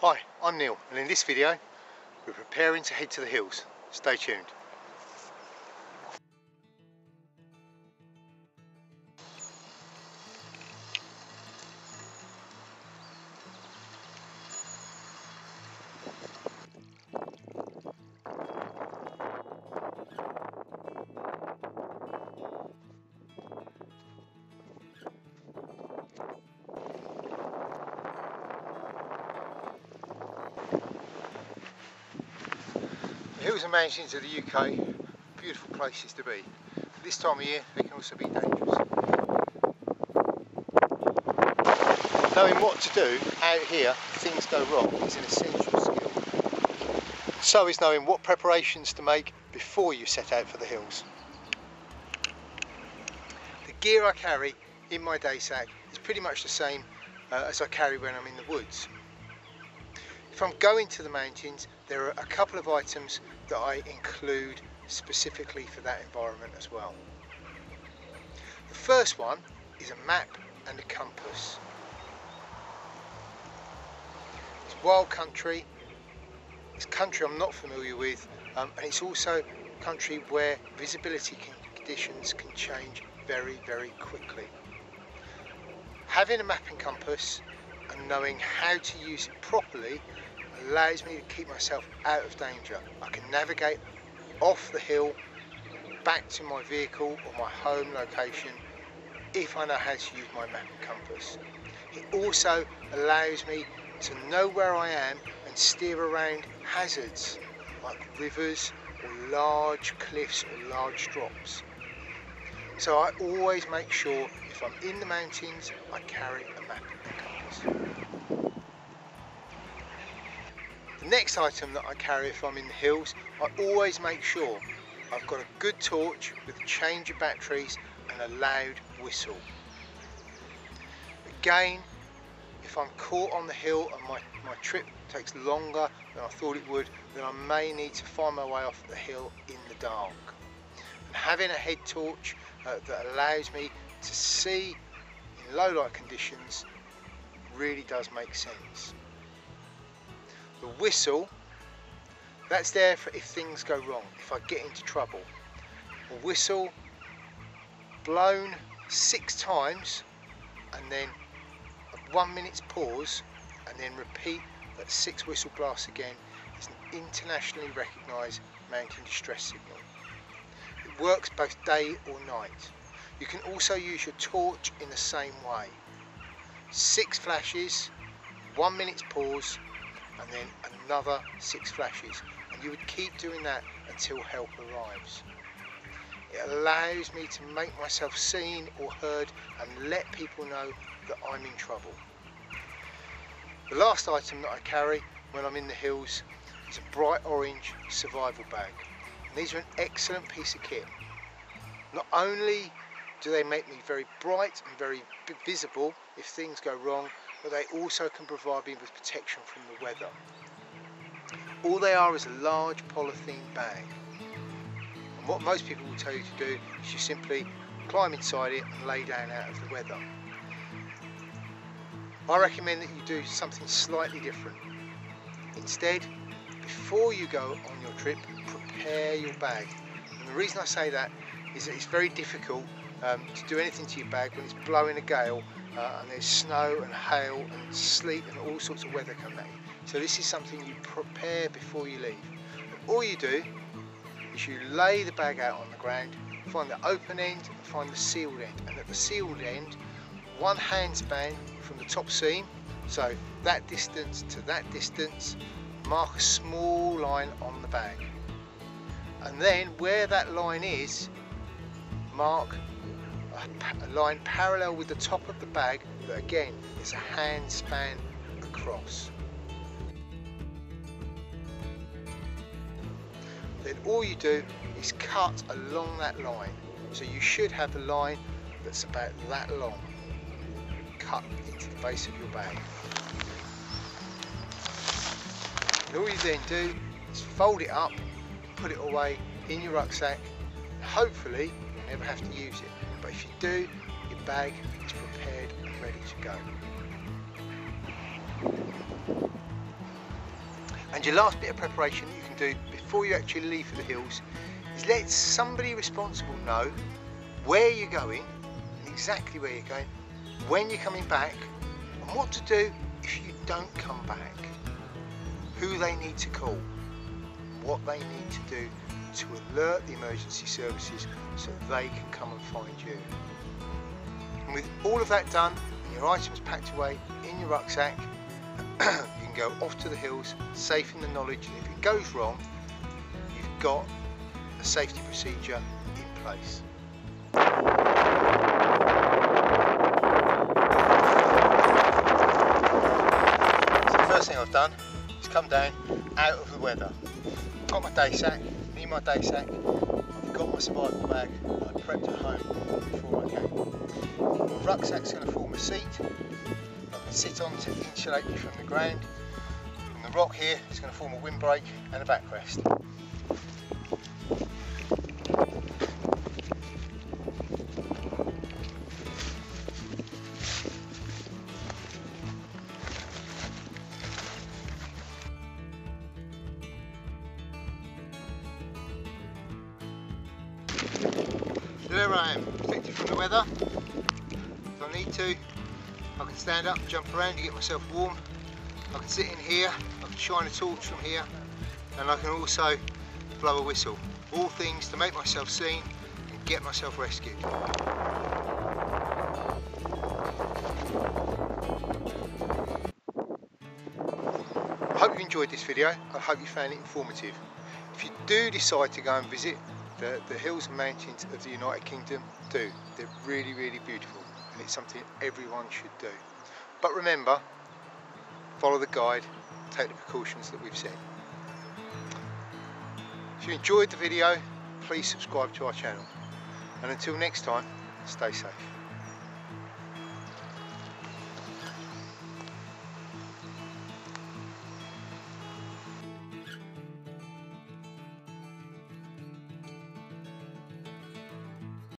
Hi, I'm Neil and in this video we're preparing to head to the hills. Stay tuned. Hills and mountains of the UK, beautiful places to be. This time of year they can also be dangerous. Knowing what to do out here things go wrong is an essential skill. So is knowing what preparations to make before you set out for the hills. The gear I carry in my day sack is pretty much the same uh, as I carry when I'm in the woods. If I'm going to the mountains, there are a couple of items that I include specifically for that environment as well. The first one is a map and a compass. It's wild country, it's country I'm not familiar with, um, and it's also country where visibility conditions can change very, very quickly. Having a map and compass and knowing how to use it properly allows me to keep myself out of danger. I can navigate off the hill back to my vehicle or my home location if I know how to use my map and compass. It also allows me to know where I am and steer around hazards like rivers or large cliffs or large drops. So I always make sure if I'm in the mountains I carry a map and compass. The next item that I carry if I'm in the hills, I always make sure I've got a good torch with a change of batteries and a loud whistle. Again, if I'm caught on the hill and my, my trip takes longer than I thought it would, then I may need to find my way off the hill in the dark. And having a head torch uh, that allows me to see in low light conditions really does make sense. The whistle, that's there for if things go wrong, if I get into trouble. A whistle blown six times and then one minute's pause and then repeat that six whistle blasts again is an internationally recognised mountain distress signal. It works both day or night. You can also use your torch in the same way. Six flashes, one minute's pause and then another six flashes and you would keep doing that until help arrives. It allows me to make myself seen or heard and let people know that I'm in trouble. The last item that I carry when I'm in the hills is a bright orange survival bag. And these are an excellent piece of kit. Not only do they make me very bright and very visible if things go wrong, but they also can provide me with protection from the weather. All they are is a large polythene bag. And what most people will tell you to do is you simply climb inside it and lay down out of the weather. I recommend that you do something slightly different. Instead, before you go on your trip, prepare your bag. And the reason I say that is that it's very difficult um, to do anything to your bag when it's blowing a gale uh, and there's snow and hail and sleet and all sorts of weather coming at you. So this is something you prepare before you leave. all you do is you lay the bag out on the ground, find the open end and find the sealed end. And at the sealed end, one hand span from the top seam, so that distance to that distance, mark a small line on the bag. And then where that line is, mark a line parallel with the top of the bag that again is a hand span across. Then all you do is cut along that line. So you should have a line that's about that long cut into the base of your bag. And all you then do is fold it up, put it away in your rucksack, hopefully never have to use it. But if you do, your bag is prepared and ready to go. And your last bit of preparation that you can do before you actually leave for the hills is let somebody responsible know where you're going, and exactly where you're going, when you're coming back, and what to do if you don't come back. Who they need to call, what they need to do to alert the emergency services so they can come and find you. And with all of that done, and your items packed away in your rucksack, you can go off to the hills, safe in the knowledge that if it goes wrong, you've got a safety procedure in place. So the first thing I've done is come down out of the weather. Got my day sack, in my day sack, I've got my survival bag I prepped at home before I came. My rucksack's going to form a seat I can sit on to insulate me from the ground and the rock here is going to form a windbreak and a backrest. There I am, protected from the weather. If I need to, I can stand up, jump around to get myself warm. I can sit in here, I can shine a torch from here, and I can also blow a whistle. All things to make myself seen and get myself rescued. I hope you enjoyed this video. I hope you found it informative. If you do decide to go and visit the, the hills and mountains of the United Kingdom do. They're really, really beautiful and it's something everyone should do. But remember, follow the guide, take the precautions that we've said. If you enjoyed the video, please subscribe to our channel. And until next time, stay safe.